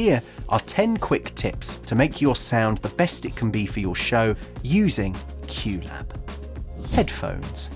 Here are 10 quick tips to make your sound the best it can be for your show using QLab. Headphones.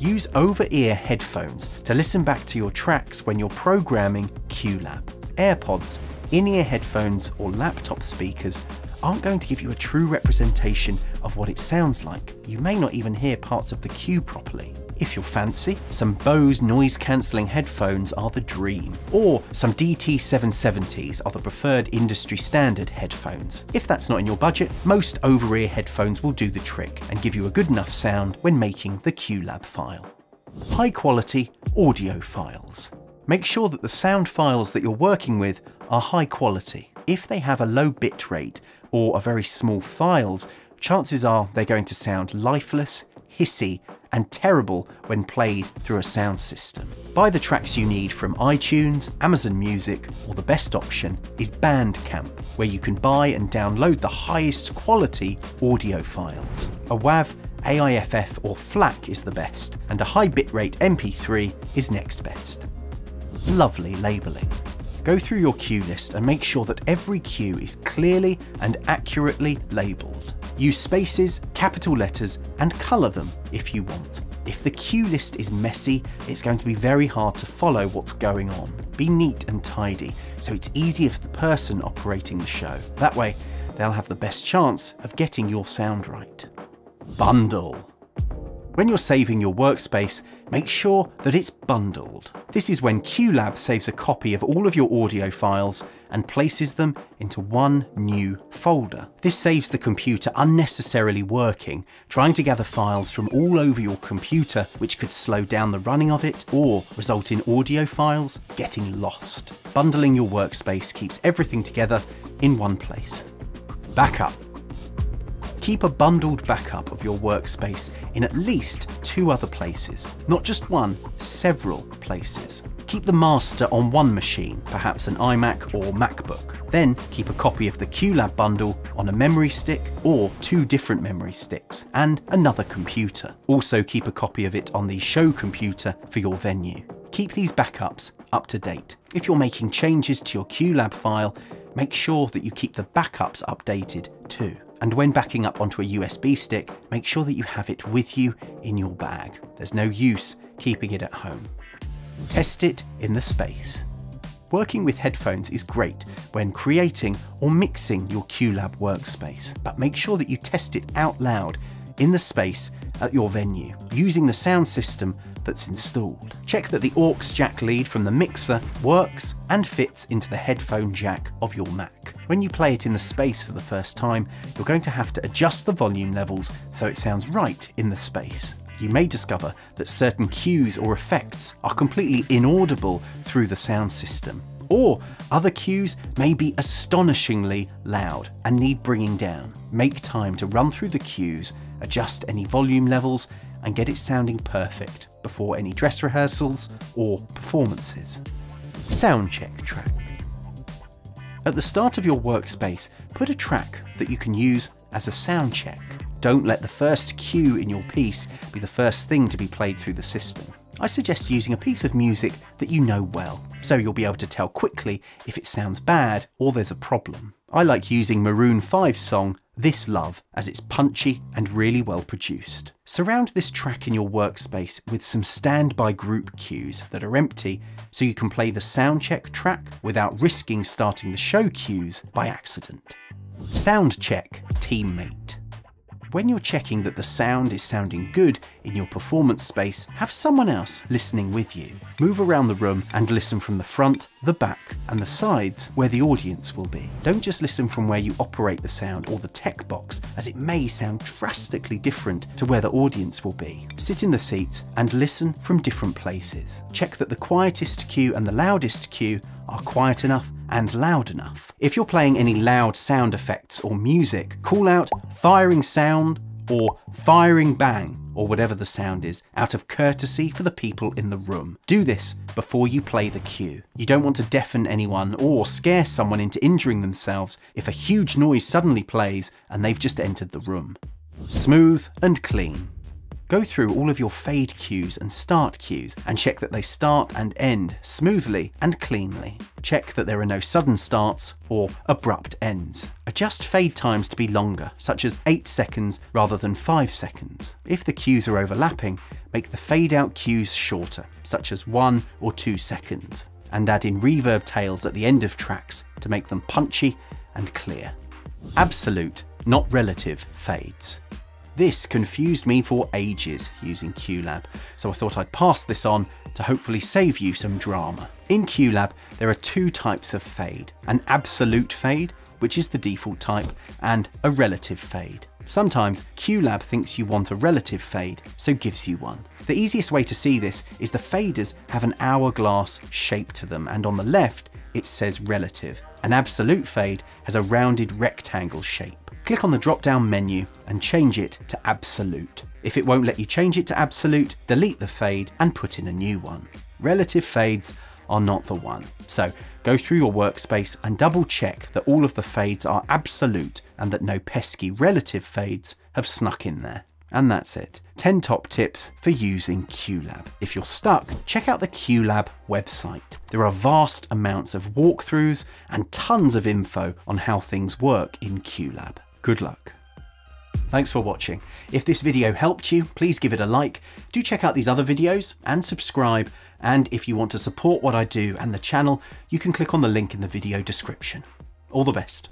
Use over-ear headphones to listen back to your tracks when you're programming QLab. AirPods, in-ear headphones or laptop speakers aren't going to give you a true representation of what it sounds like. You may not even hear parts of the cue properly. If you're fancy, some Bose noise cancelling headphones are the dream, or some DT770s are the preferred industry standard headphones. If that's not in your budget, most over-ear headphones will do the trick and give you a good enough sound when making the QLab file. High quality audio files. Make sure that the sound files that you're working with are high quality. If they have a low bit rate or are very small files, chances are they're going to sound lifeless, hissy, and terrible when played through a sound system. Buy the tracks you need from iTunes, Amazon Music, or the best option is Bandcamp, where you can buy and download the highest quality audio files. A WAV, AIFF, or FLAC is the best, and a high bitrate MP3 is next best. Lovely labelling. Go through your cue list and make sure that every cue is clearly and accurately labelled. Use spaces, capital letters, and colour them if you want. If the cue list is messy, it's going to be very hard to follow what's going on. Be neat and tidy so it's easier for the person operating the show. That way, they'll have the best chance of getting your sound right. Bundle. When you're saving your workspace, make sure that it's bundled. This is when QLab saves a copy of all of your audio files and places them into one new folder. This saves the computer unnecessarily working, trying to gather files from all over your computer, which could slow down the running of it or result in audio files getting lost. Bundling your workspace keeps everything together in one place. Backup. Keep a bundled backup of your workspace in at least two other places, not just one, several places. Keep the master on one machine, perhaps an iMac or MacBook. Then keep a copy of the QLab bundle on a memory stick or two different memory sticks and another computer. Also keep a copy of it on the show computer for your venue. Keep these backups up to date. If you're making changes to your QLab file, make sure that you keep the backups updated too. And when backing up onto a USB stick, make sure that you have it with you in your bag. There's no use keeping it at home. Test it in the space. Working with headphones is great when creating or mixing your QLab workspace, but make sure that you test it out loud in the space at your venue using the sound system that's installed. Check that the aux jack lead from the mixer works and fits into the headphone jack of your Mac. When you play it in the space for the first time, you're going to have to adjust the volume levels so it sounds right in the space. You may discover that certain cues or effects are completely inaudible through the sound system. Or other cues may be astonishingly loud and need bringing down. Make time to run through the cues, adjust any volume levels, and get it sounding perfect before any dress rehearsals or performances. Soundcheck track. At the start of your workspace, put a track that you can use as a sound check. Don't let the first cue in your piece be the first thing to be played through the system. I suggest using a piece of music that you know well, so you'll be able to tell quickly if it sounds bad or there's a problem. I like using Maroon 5's song This Love as it's punchy and really well produced. Surround this track in your workspace with some standby group cues that are empty so you can play the soundcheck track without risking starting the show cues by accident. Soundcheck teammate. When you're checking that the sound is sounding good in your performance space, have someone else listening with you. Move around the room and listen from the front, the back, and the sides where the audience will be. Don't just listen from where you operate the sound or the tech box, as it may sound drastically different to where the audience will be. Sit in the seats and listen from different places. Check that the quietest cue and the loudest cue are quiet enough and loud enough. If you're playing any loud sound effects or music, call out firing sound or firing bang or whatever the sound is out of courtesy for the people in the room. Do this before you play the cue. You don't want to deafen anyone or scare someone into injuring themselves if a huge noise suddenly plays and they've just entered the room. Smooth and clean. Go through all of your fade cues and start cues and check that they start and end smoothly and cleanly. Check that there are no sudden starts or abrupt ends. Adjust fade times to be longer, such as 8 seconds rather than 5 seconds. If the cues are overlapping, make the fade out cues shorter, such as 1 or 2 seconds, and add in reverb tails at the end of tracks to make them punchy and clear. Absolute, not relative, fades. This confused me for ages using QLab, so I thought I'd pass this on to hopefully save you some drama. In QLab, there are two types of fade, an absolute fade, which is the default type, and a relative fade. Sometimes QLab thinks you want a relative fade, so gives you one. The easiest way to see this is the faders have an hourglass shape to them, and on the left, it says relative. An absolute fade has a rounded rectangle shape. Click on the drop down menu and change it to absolute. If it won't let you change it to absolute, delete the fade and put in a new one. Relative fades are not the one. So go through your workspace and double check that all of the fades are absolute and that no pesky relative fades have snuck in there. And that's it. 10 top tips for using QLab. If you're stuck, check out the QLab website. There are vast amounts of walkthroughs and tons of info on how things work in QLab. Good luck. Thanks for watching. If this video helped you, please give it a like. Do check out these other videos and subscribe. And if you want to support what I do and the channel, you can click on the link in the video description. All the best.